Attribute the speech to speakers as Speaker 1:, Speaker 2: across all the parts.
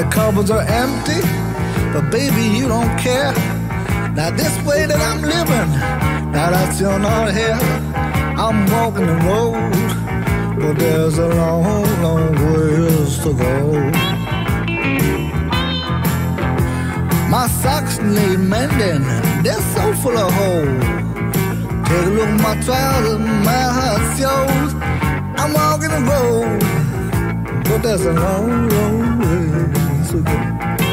Speaker 1: The cupboards are empty, but baby, you don't care. Now this way that I'm living, now that you're not here, I'm walking the road, but there's a long, long ways to go. My socks need mending, they're so full of holes. Take a look at my trousers, my heart shows. I'm walking the road, but there's a long, long way to go.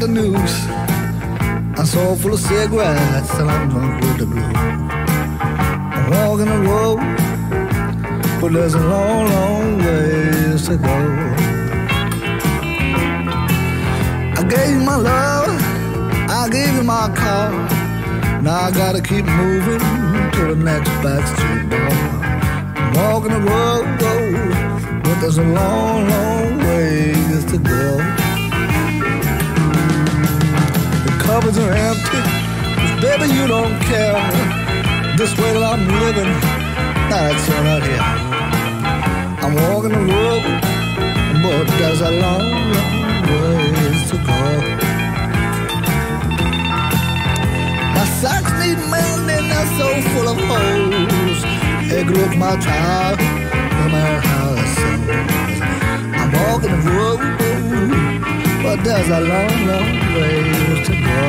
Speaker 1: The news. I'm so full of cigarettes and I'm drunk with the blues. I'm walking the road, but there's a long, long ways to go. I gave you my love, I gave you my car. Now I gotta keep moving to the next backstreet bar. I'm walking the road, but there's a long, long ways to go. Cupboards are empty, 'cause baby you don't care. This way that I'm living, now that you're here. I'm walking the road, but there's a long, long ways to go. My socks need mending, they're so full of holes. Hey, look my child, no matter how it sounds. I'm walking the road, but there's a long, long way to go.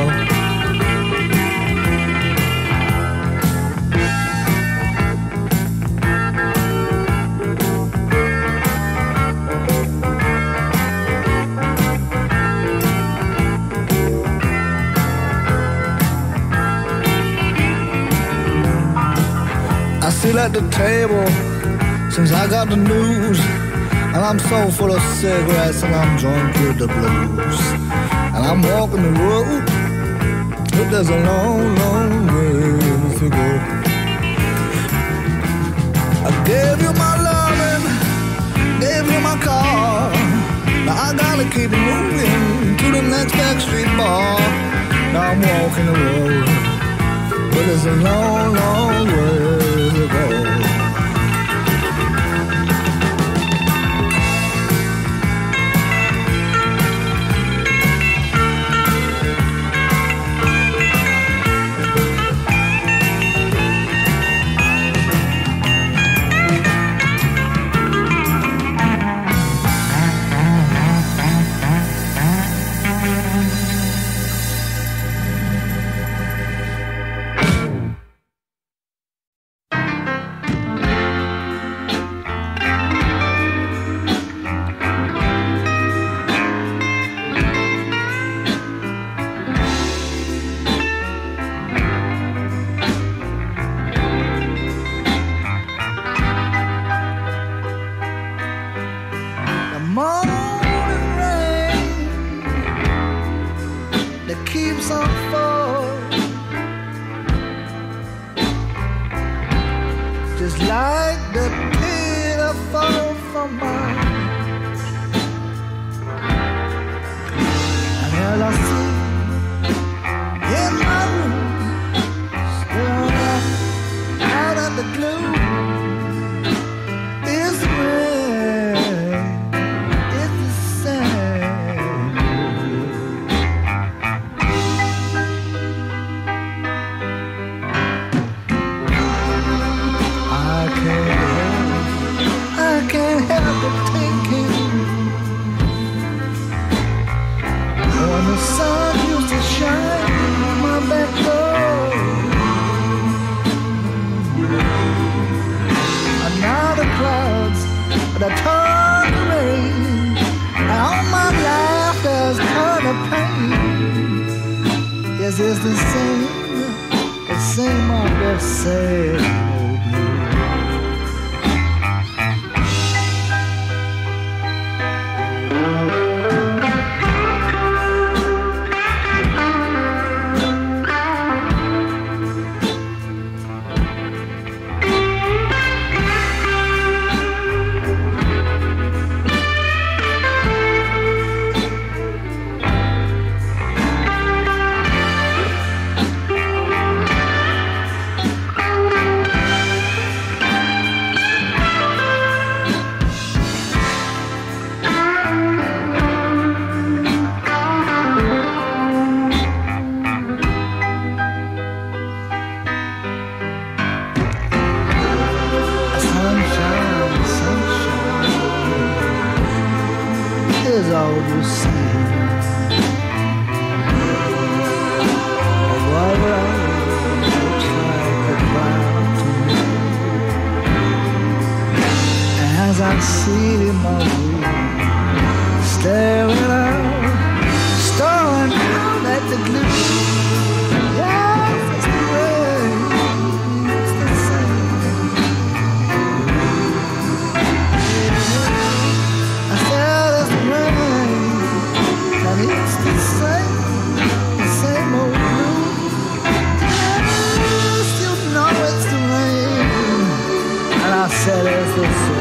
Speaker 1: I sit at the table since I got the news. And I'm so full of cigarettes and I'm drunk with the blues. And I'm walking the road, but there's a long, long way to go. I gave you my loving, gave you my car. Now I gotta keep moving to the next backstreet bar. Now I'm walking the road, but there's a long, long way to go. the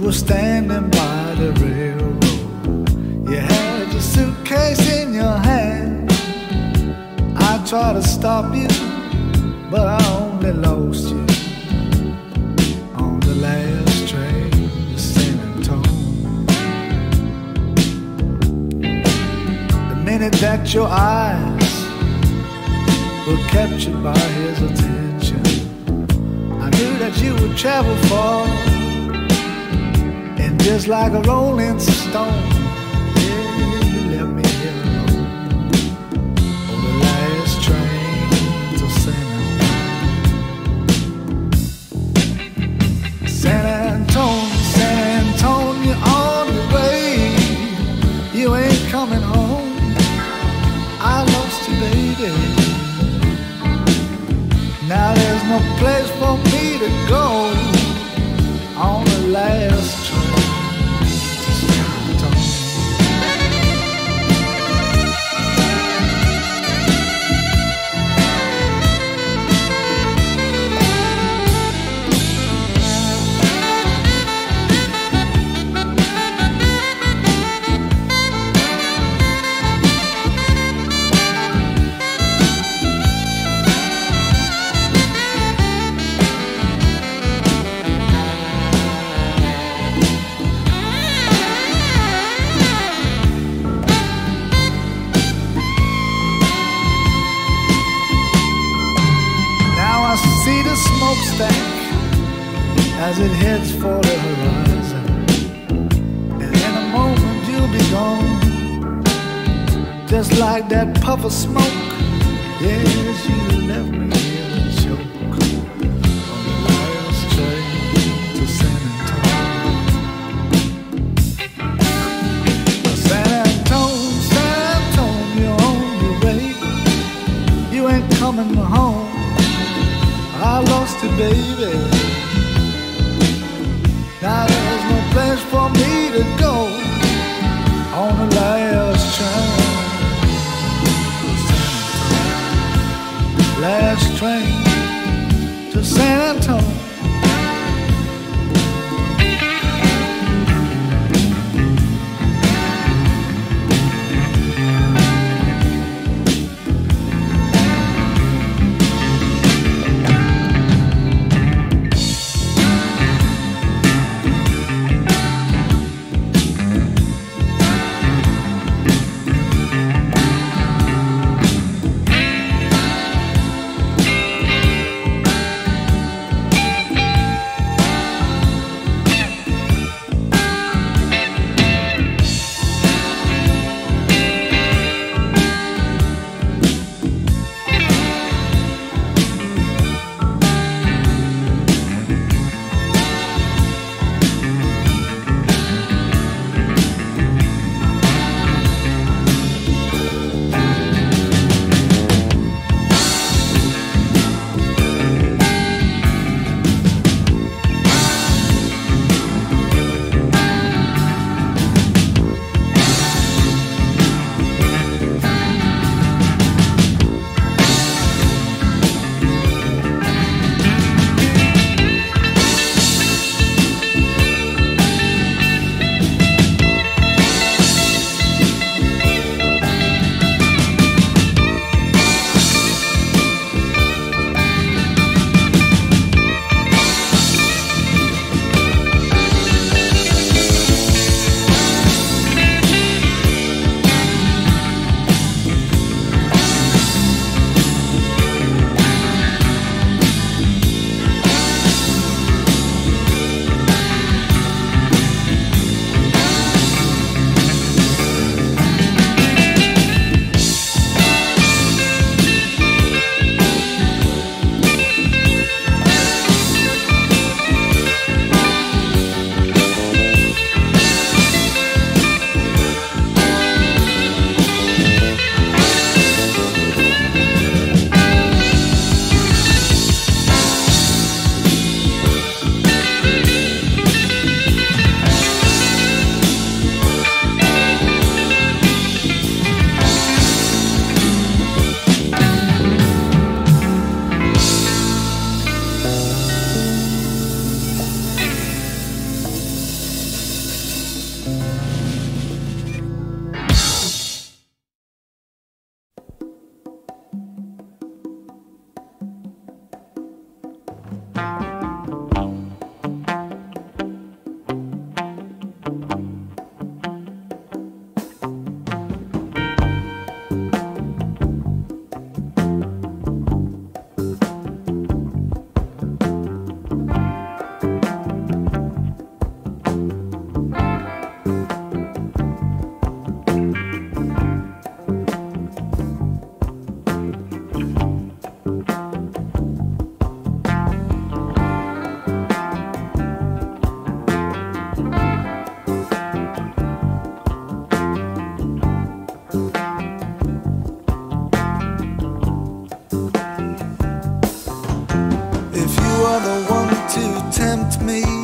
Speaker 1: were standing by the railroad. You had your suitcase in your hand. I tried to stop you, but I only lost you on the last train to San Antonio. The minute that your eyes were captured by his attention, I knew that you would travel far just like a rolling stone.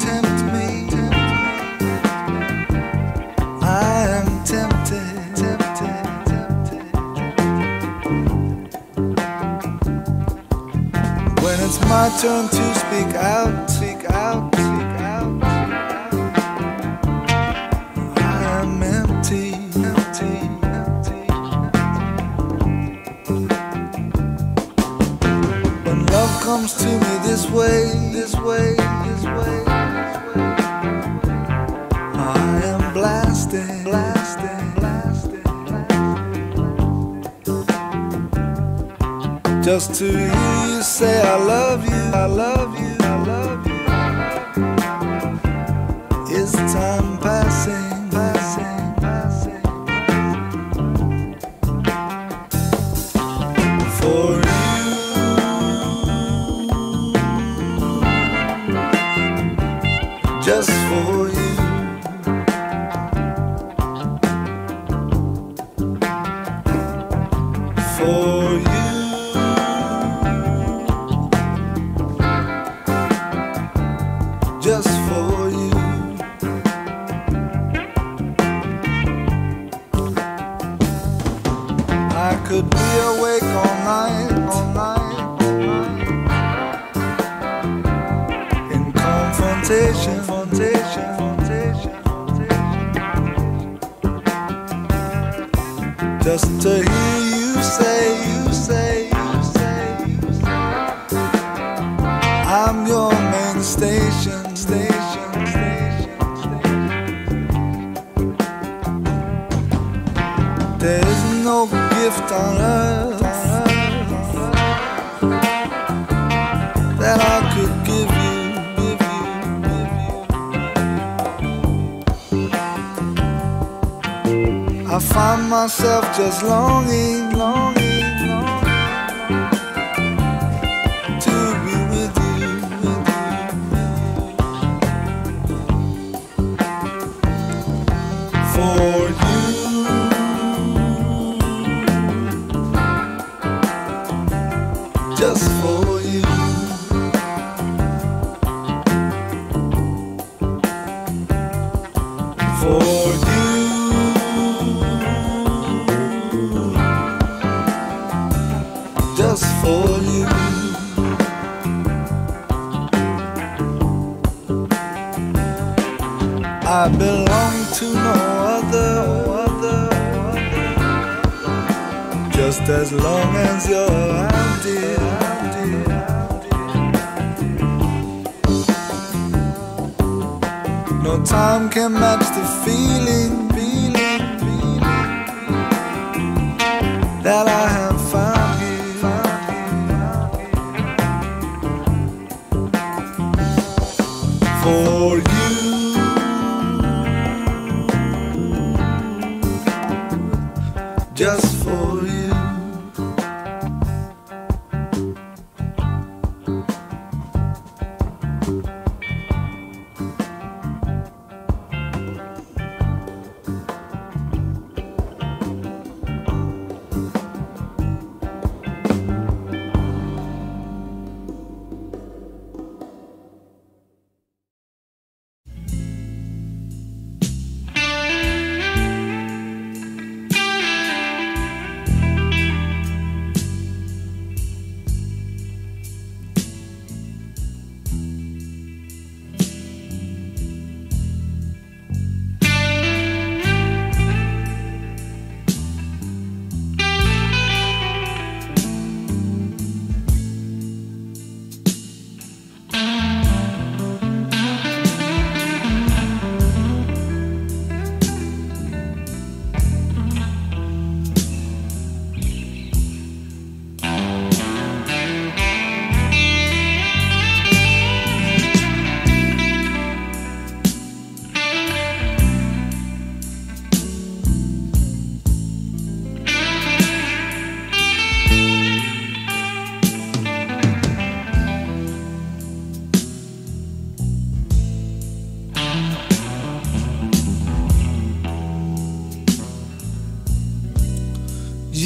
Speaker 1: Tempt me. I am tempted, tempted, tempted. When it's my turn to speak out, to you say I love you, I love you, I could be awake all night. In confrontation. Just to hear you say, you say, you say, you say. I'm your main station, on earth that I could give you, give you, give you. I find myself just longing, longing,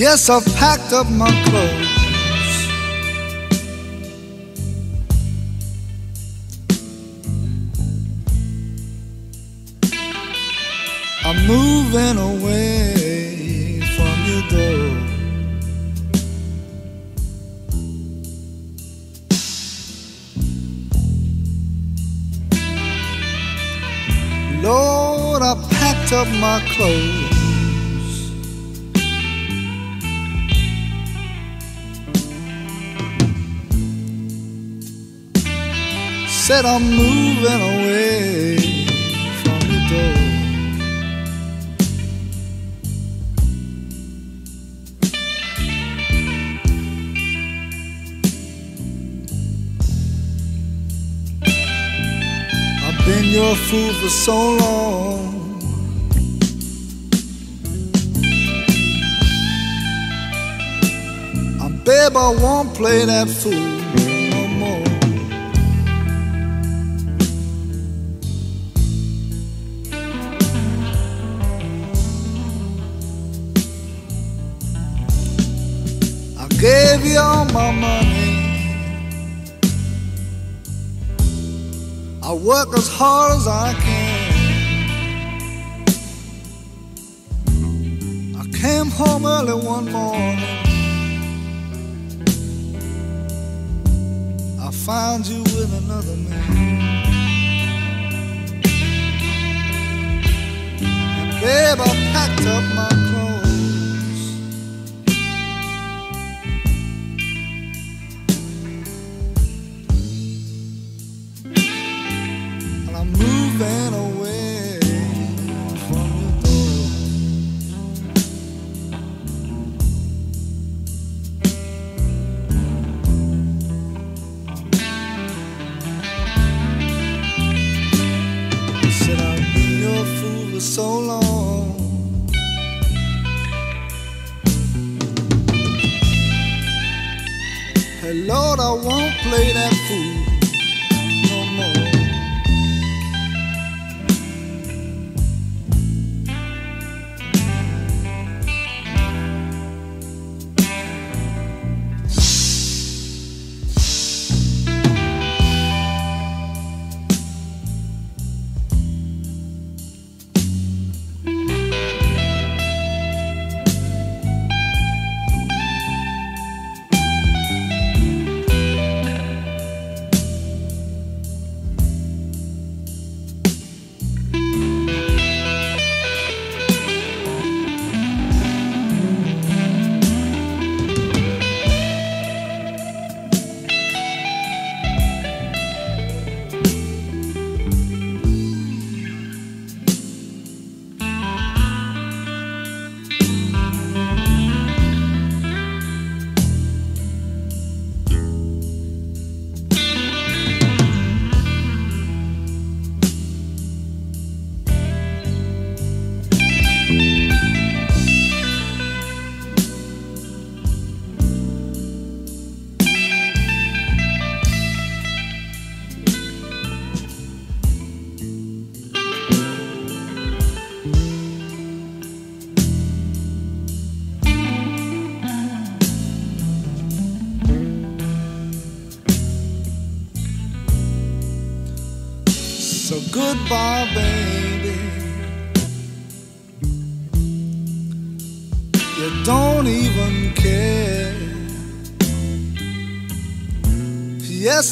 Speaker 1: Yes, I've packed up my clothes. I'm moving away from the door. I've been your fool for so long. Babe, I won't play that fool you all my money. I work as hard as I can. I came home early one morning. I found you with another man. Babe, I packed up my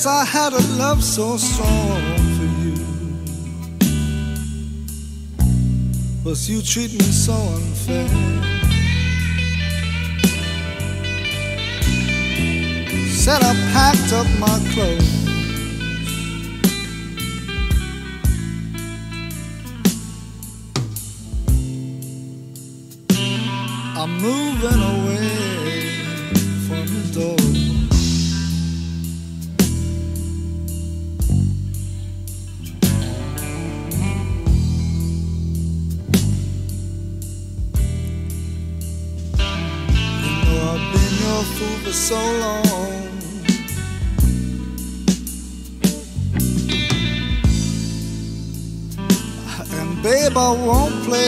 Speaker 1: I had a love so strong for you. But you treat me so unfair. Said I packed up my clothes. I'm moving away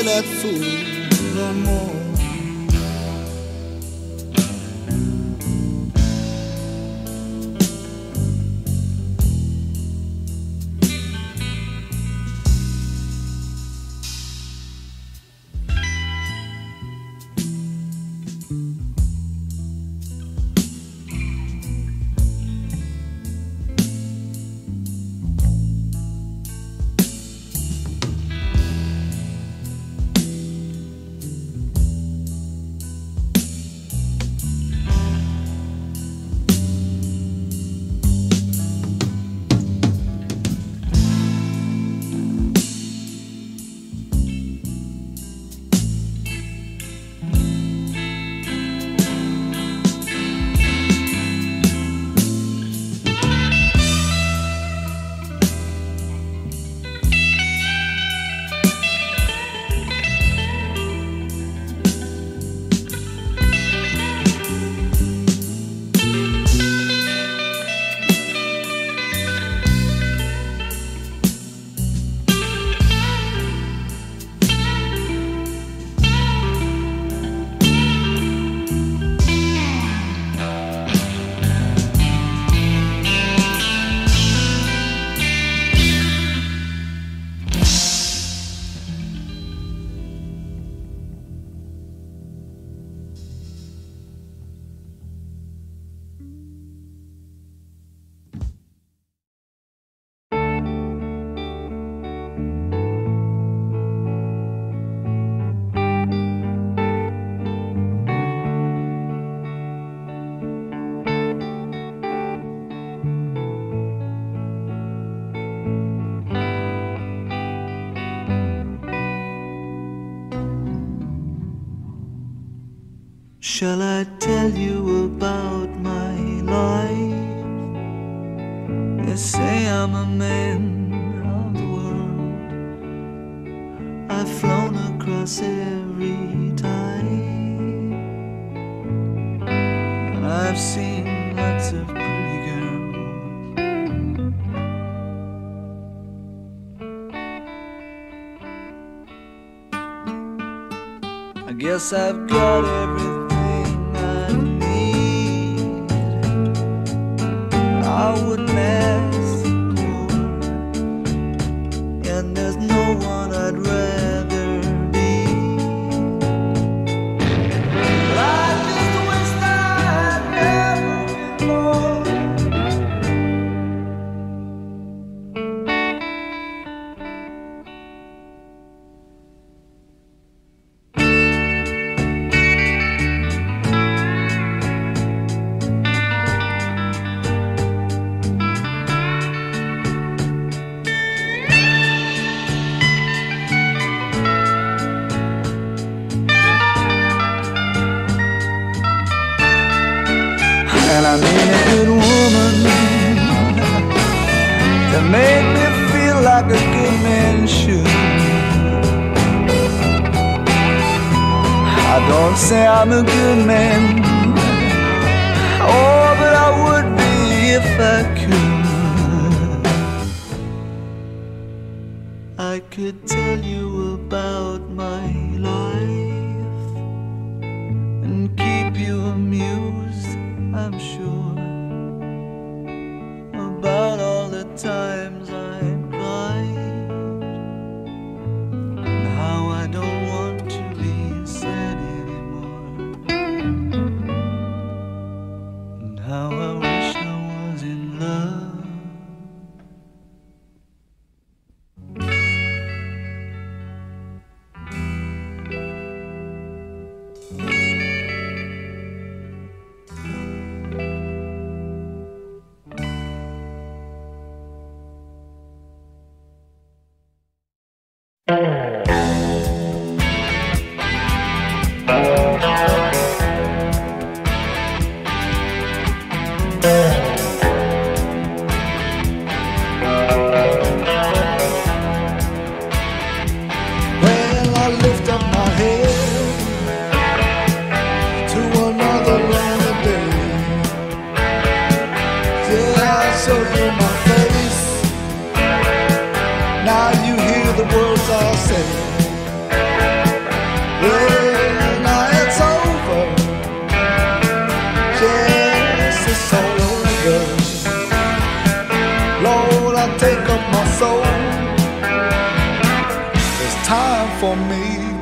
Speaker 1: that fool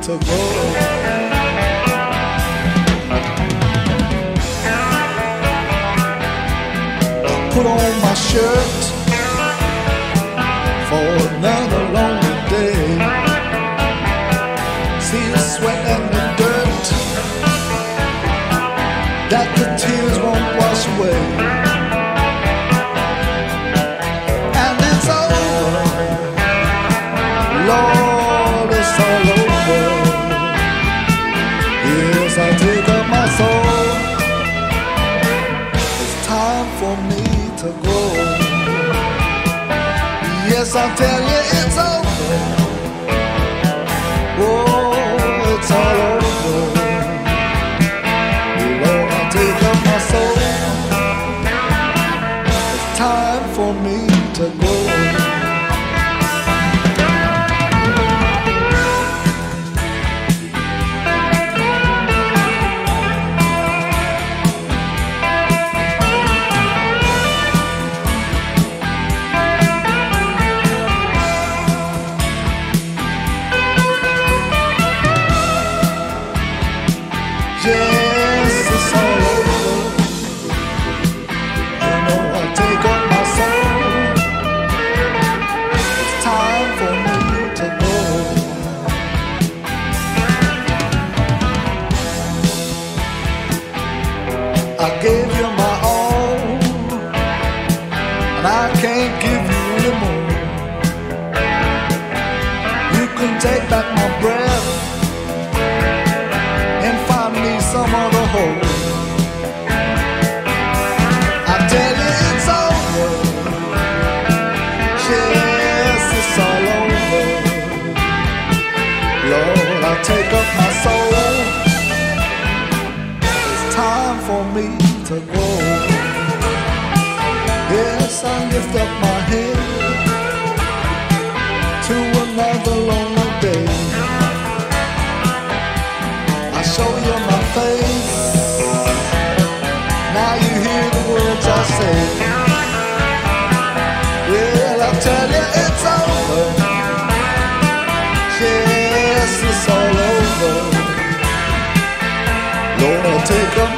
Speaker 1: to put on my shirt. I'll tell you it's a to go. Yes, I lift up my head to another lonely day. I show you my face. Now you hear the words I say. Well, I tell you it's over. It's all over. Lord, take up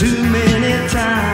Speaker 2: Too many times.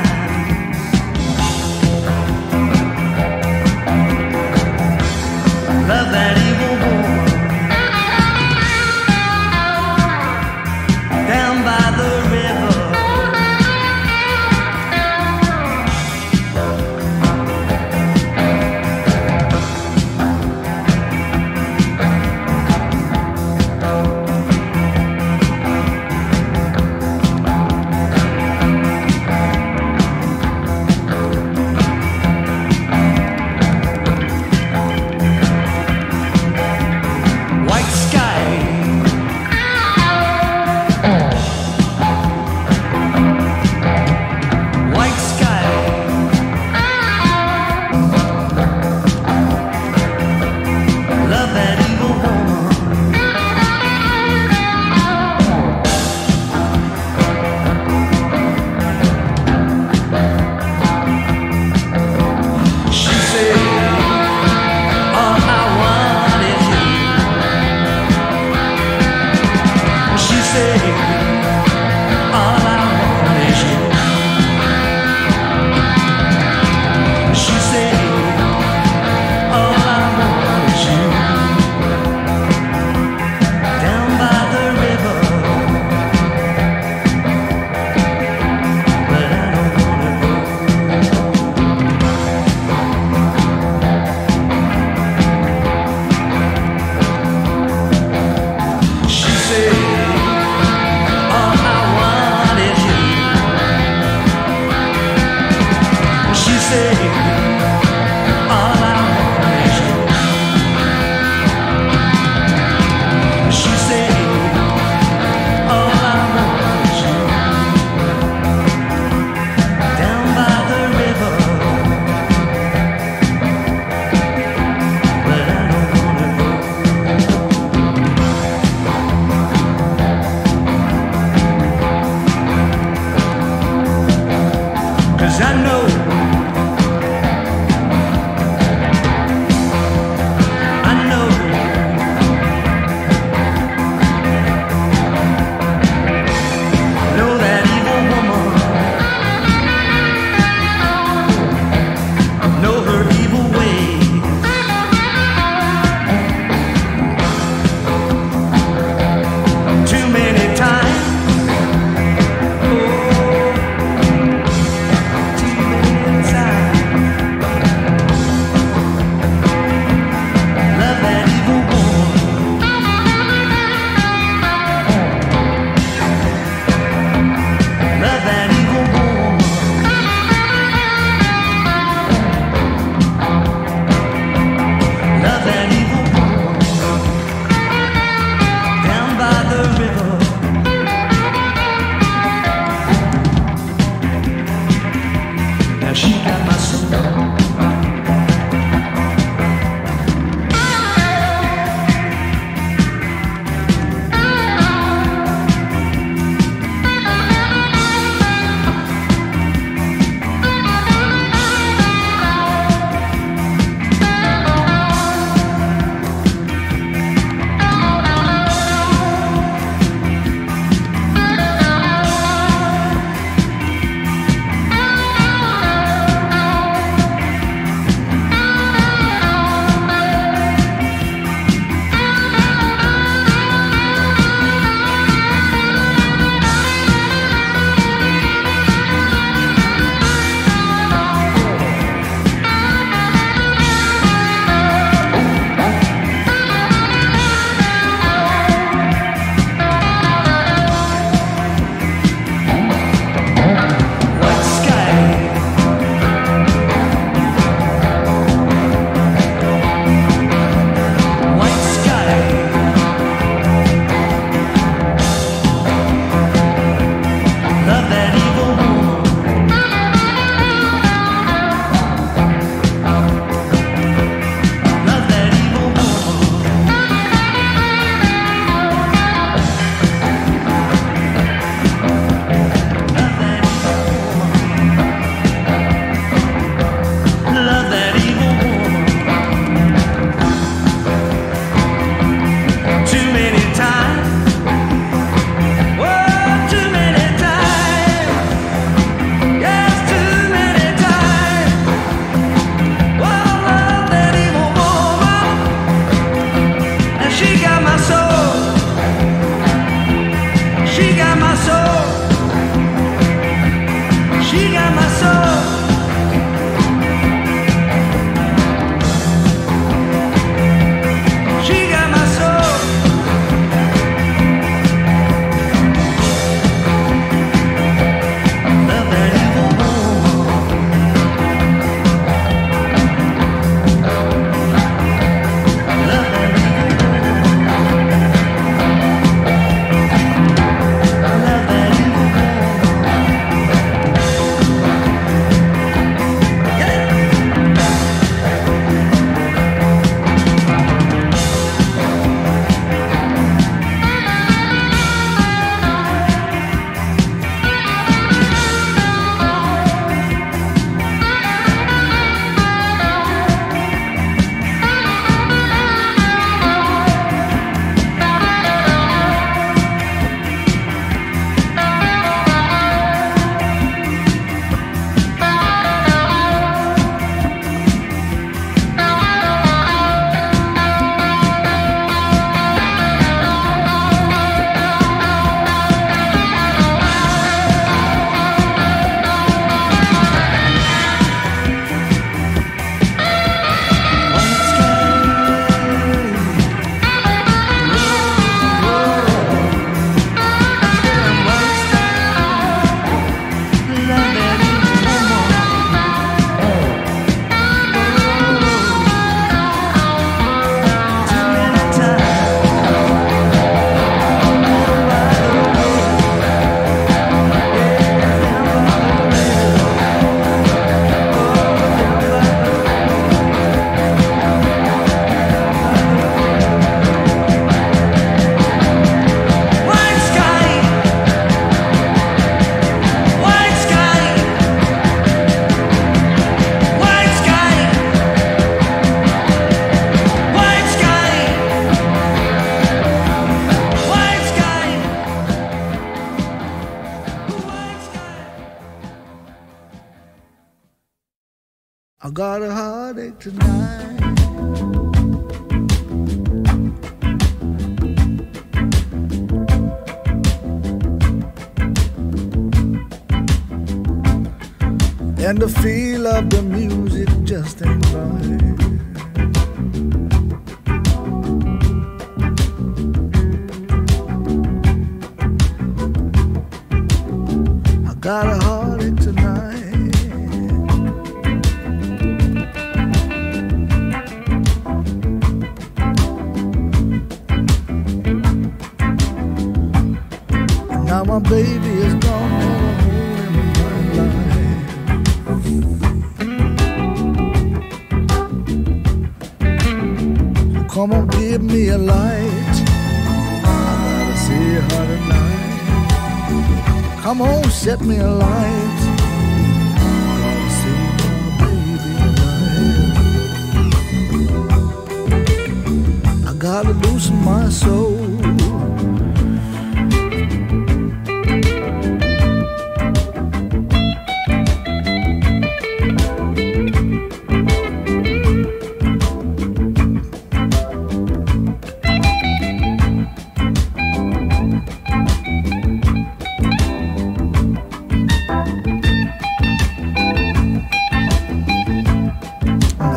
Speaker 1: I know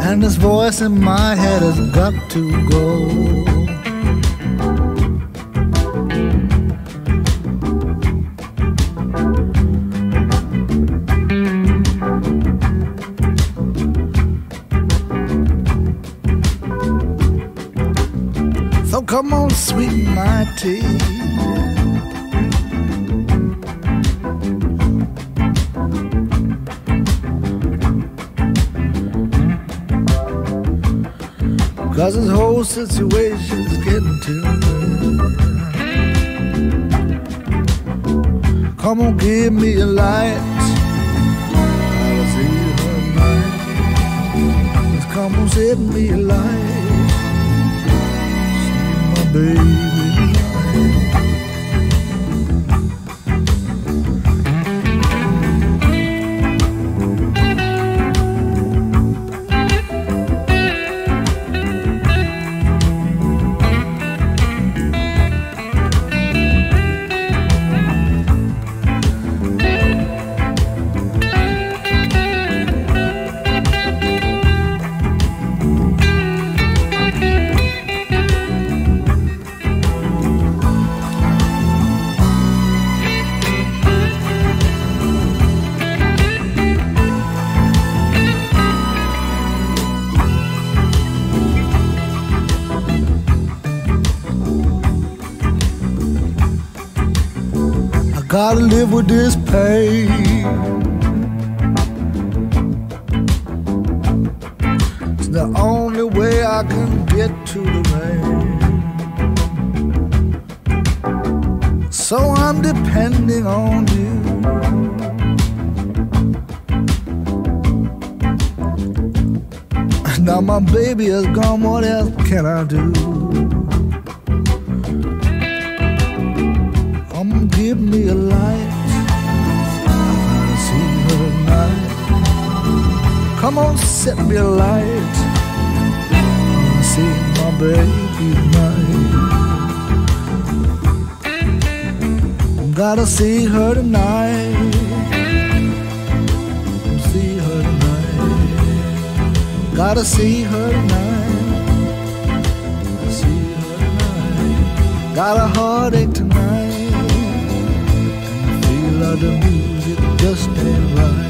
Speaker 1: And this voice in my head has got to go. So come on, sweeten my tea. Situation's getting to me. Come on, give me a light. I'll see her. Just come on, set me a light. See my baby Come on, set me a light. I wanna see my baby tonight. Gotta see her tonight. See her tonight. Gotta see her tonight. See her tonight. Got a heartache tonight. And the feel of the music just ain't right.